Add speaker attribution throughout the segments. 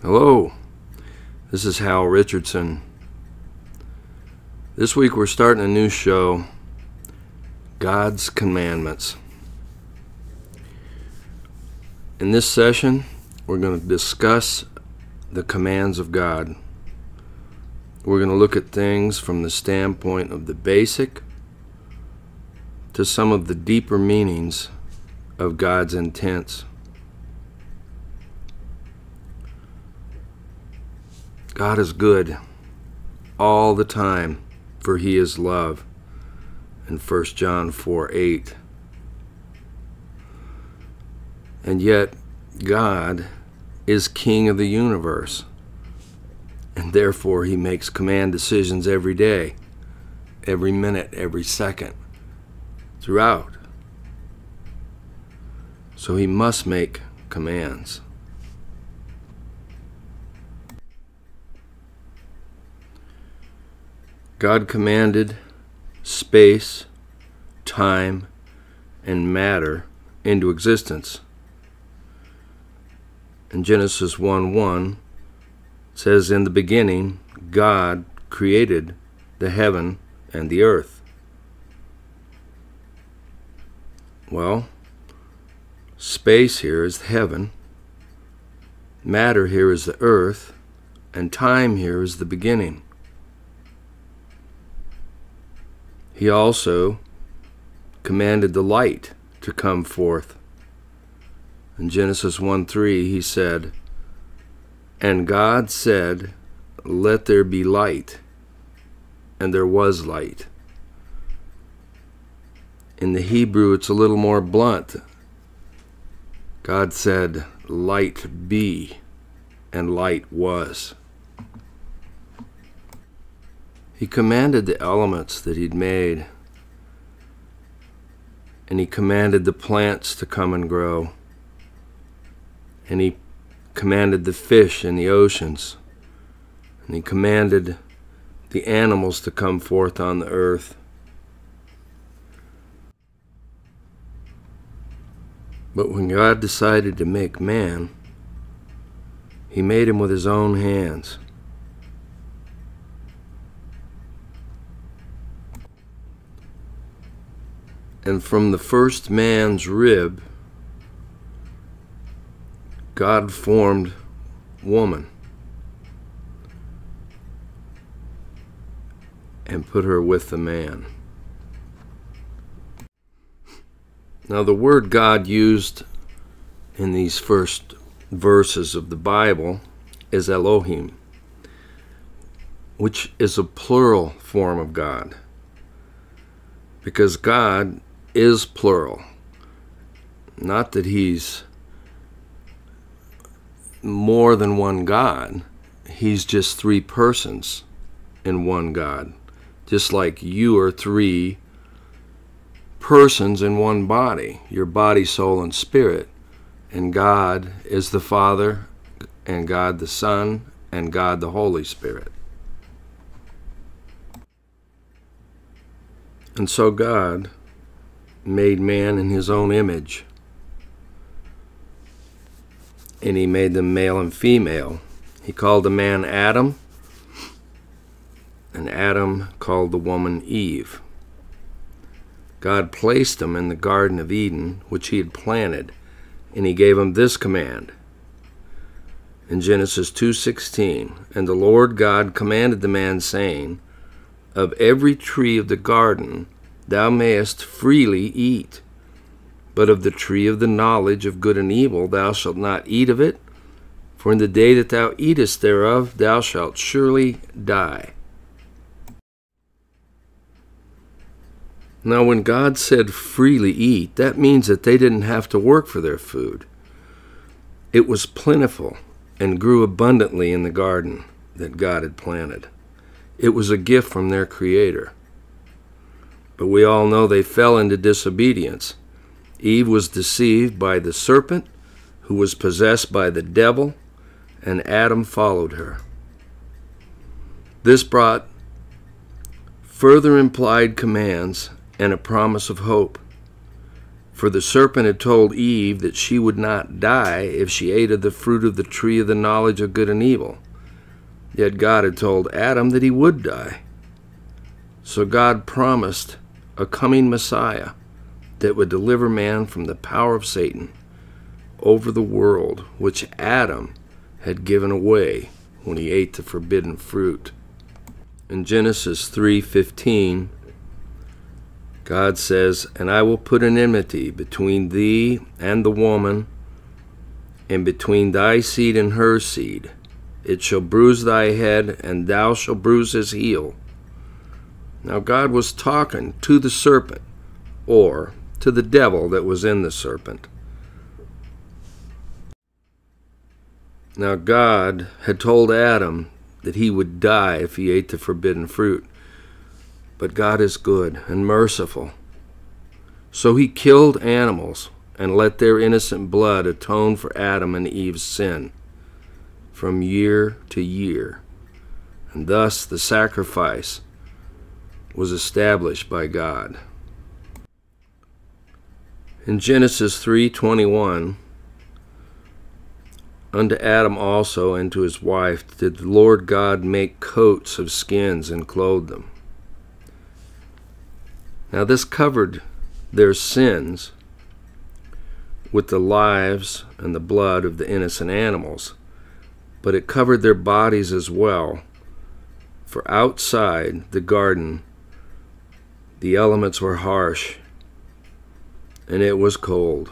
Speaker 1: Hello, this is Hal Richardson. This week we're starting a new show God's Commandments. In this session, we're going to discuss the commands of God. We're going to look at things from the standpoint of the basic to some of the deeper meanings of God's intents. God is good all the time, for he is love. In 1 John 4 8. And yet, God is king of the universe, and therefore he makes command decisions every day, every minute, every second, throughout. So he must make commands. God commanded space, time, and matter into existence. In Genesis 1 1, says, In the beginning, God created the heaven and the earth. Well, space here is the heaven, matter here is the earth, and time here is the beginning. He also commanded the light to come forth. In Genesis 1 3, he said, And God said, Let there be light. And there was light. In the Hebrew, it's a little more blunt. God said, Light be, and light was. He commanded the elements that he'd made, and he commanded the plants to come and grow, and he commanded the fish in the oceans, and he commanded the animals to come forth on the earth. But when God decided to make man, he made him with his own hands. And from the first man's rib, God formed woman and put her with the man. Now, the word God used in these first verses of the Bible is Elohim, which is a plural form of God. Because God is plural. Not that he's more than one God, he's just three persons in one God. Just like you are three persons in one body your body, soul, and spirit. And God is the Father, and God the Son, and God the Holy Spirit. And so God made man in his own image. And he made them male and female. He called the man Adam, and Adam called the woman Eve. God placed them in the Garden of Eden, which he had planted, and he gave them this command. In Genesis 2:16, and the Lord God commanded the man saying, Of every tree of the garden thou mayest freely eat. But of the tree of the knowledge of good and evil thou shalt not eat of it, for in the day that thou eatest thereof thou shalt surely die. Now, when God said freely eat, that means that they didn't have to work for their food. It was plentiful and grew abundantly in the garden that God had planted. It was a gift from their Creator. But we all know they fell into disobedience. Eve was deceived by the serpent, who was possessed by the devil, and Adam followed her. This brought further implied commands and a promise of hope. For the serpent had told Eve that she would not die if she ate of the fruit of the tree of the knowledge of good and evil. Yet God had told Adam that he would die. So God promised a coming Messiah that would deliver man from the power of Satan over the world which Adam had given away when he ate the forbidden fruit. In Genesis 3:15, God says, "And I will put an enmity between thee and the woman, and between thy seed and her seed. It shall bruise thy head, and thou shalt bruise his heel." Now God was talking to the serpent, or to the devil that was in the serpent. Now God had told Adam that he would die if he ate the forbidden fruit. But God is good and merciful. So he killed animals and let their innocent blood atone for Adam and Eve's sin from year to year. And thus the sacrifice was established by God. In Genesis 3:21, unto Adam also and to his wife did the Lord God make coats of skins and clothe them. Now this covered their sins with the lives and the blood of the innocent animals, but it covered their bodies as well. For outside the garden the elements were harsh and it was cold.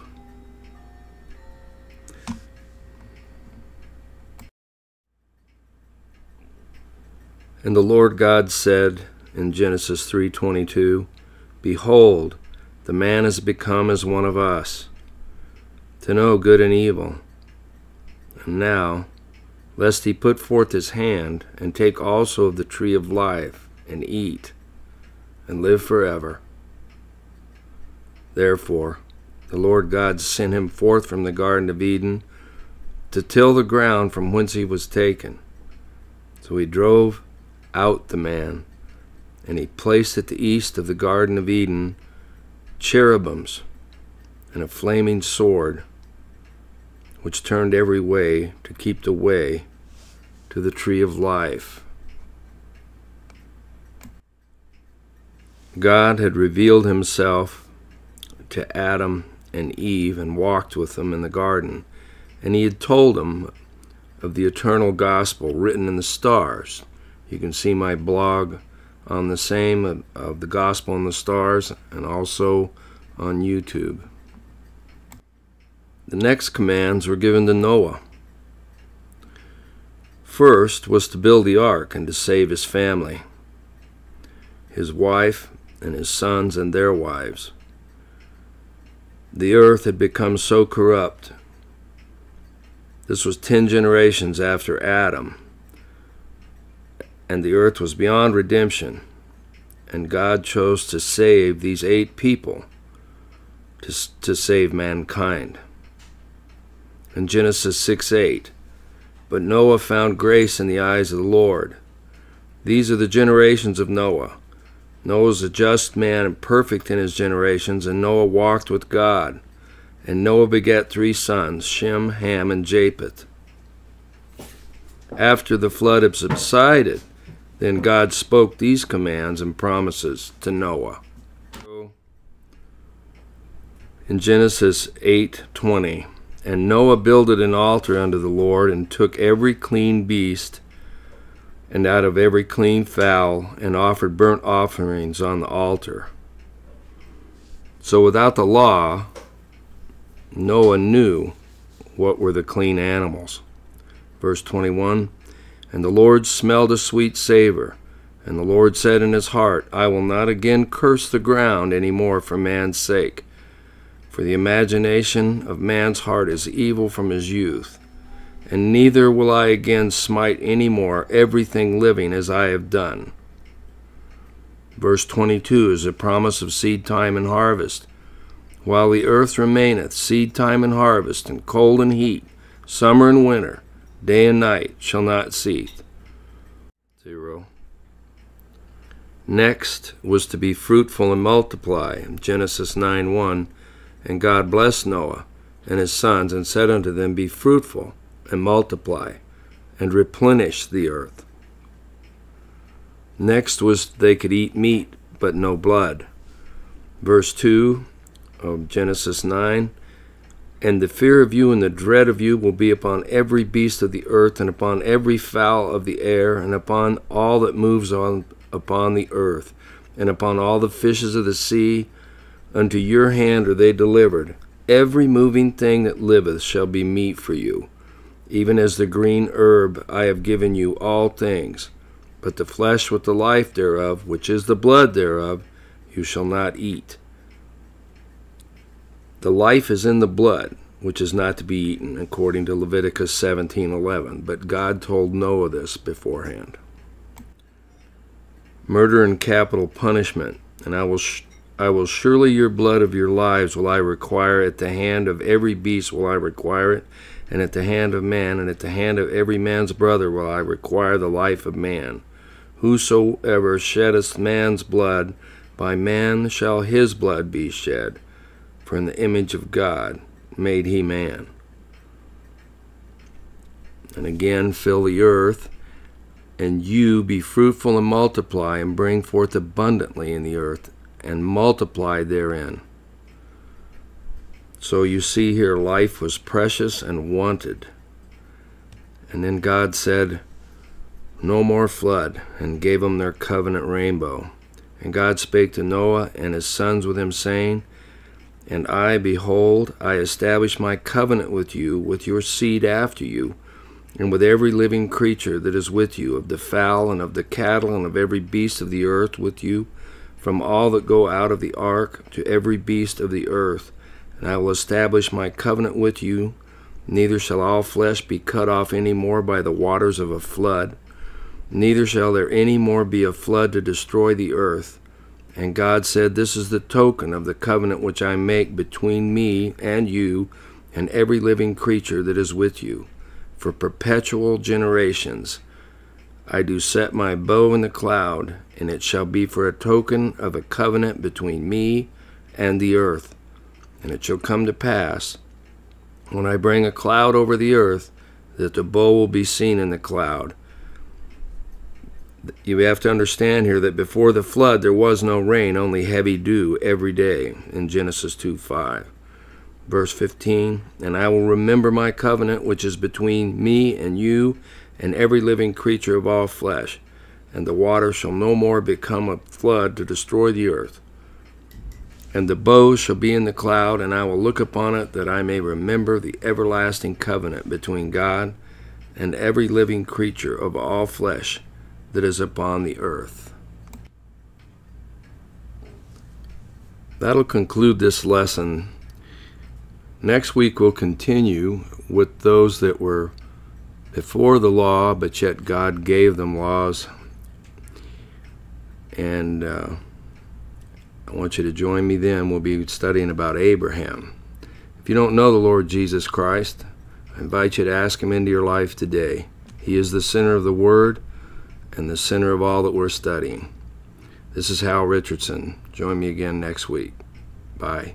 Speaker 1: And the Lord God said in Genesis 3:22, Behold, the man has become as one of us, to know good and evil. And now, lest he put forth his hand and take also of the tree of life and eat and live forever. Therefore, the Lord God sent him forth from the Garden of Eden to till the ground from whence he was taken. So he drove out the man, and he placed at the east of the Garden of Eden cherubims and a flaming sword, which turned every way to keep the way to the tree of life. God had revealed himself to Adam and Eve and walked with them in the garden, and he had told them of the eternal gospel written in the stars you can see my blog on the same of, of the Gospel in the Stars and also on YouTube. The next commands were given to Noah. First was to build the ark and to save his family, his wife and his sons and their wives. The earth had become so corrupt. This was ten generations after Adam and the earth was beyond redemption, and God chose to save these eight people to, to save mankind. In Genesis 6 8, but Noah found grace in the eyes of the Lord. These are the generations of Noah. Noah was a just man and perfect in his generations, and Noah walked with God. And Noah begat three sons, Shem, Ham, and Japheth. After the flood had subsided, then God spoke these commands and promises to Noah. In Genesis 8:20, and Noah builded an altar unto the Lord and took every clean beast and out of every clean fowl and offered burnt offerings on the altar. So without the law, Noah knew what were the clean animals. Verse 21 and the Lord smelled a sweet savor. And the Lord said in his heart, I will not again curse the ground any more for man's sake. For the imagination of man's heart is evil from his youth. And neither will I again smite any more everything living as I have done. Verse 22 is a promise of seed time and harvest. While the earth remaineth, seed time and harvest, and cold and heat, summer and winter, day and night shall not cease. Zero. Next was to be fruitful and multiply, Genesis 9 1. And God blessed Noah and his sons, and said unto them, Be fruitful, and multiply, and replenish the earth. Next was they could eat meat, but no blood. Verse 2 of Genesis 9 And the fear of you and the dread of you will be upon every beast of the earth, and upon every fowl of the air, and upon all that moves on upon the earth, and upon all the fishes of the sea. Unto your hand are they delivered. Every moving thing that liveth shall be meat for you. Even as the green herb I have given you all things. But the flesh with the life thereof, which is the blood thereof, you shall not eat. The life is in the blood, which is not to be eaten, according to Leviticus 17:11. But God told Noah this beforehand. Murder and capital punishment, and I will I will surely your blood of your lives will I require at the hand of every beast will I require it, and at the hand of man, and at the hand of every man's brother will I require the life of man. Whosoever sheddeth man's blood, by man shall his blood be shed, for in the image of God made he man. And again, fill the earth, and you be fruitful and multiply, and bring forth abundantly in the earth, and multiply therein. So you see here, life was precious and wanted. And then God said, No more flood, and gave them their covenant rainbow. And God spake to Noah and his sons with him, saying, And I, behold, I establish my covenant with you, with your seed after you, and with every living creature that is with you, of the fowl and of the cattle and of every beast of the earth with you, from all that go out of the ark to every beast of the earth. And I will establish my covenant with you, neither shall all flesh be cut off any more by the waters of a flood, neither shall there any more be a flood to destroy the earth. And God said, This is the token of the covenant which I make between me and you and every living creature that is with you, for perpetual generations. I do set my bow in the cloud, and it shall be for a token of a covenant between me and the earth. And it shall come to pass, when I bring a cloud over the earth, that the bow will be seen in the cloud. You have to understand here that before the flood there was no rain, only heavy dew every day in Genesis 2 5. Verse 15 And I will remember my covenant which is between me and you and every living creature of all flesh, and the water shall no more become a flood to destroy the earth. And the bow shall be in the cloud, and I will look upon it, that I may remember the everlasting covenant between God and every living creature of all flesh that is upon the earth. That'll conclude this lesson. Next week we'll continue with those that were before the law, but yet God gave them laws. And uh, I want you to join me then. We'll be studying about Abraham. If you don't know the Lord Jesus Christ, I invite you to ask Him into your life today. He is the center of the Word and the center of all that we're studying. This is Hal Richardson. Join me again next week. Bye.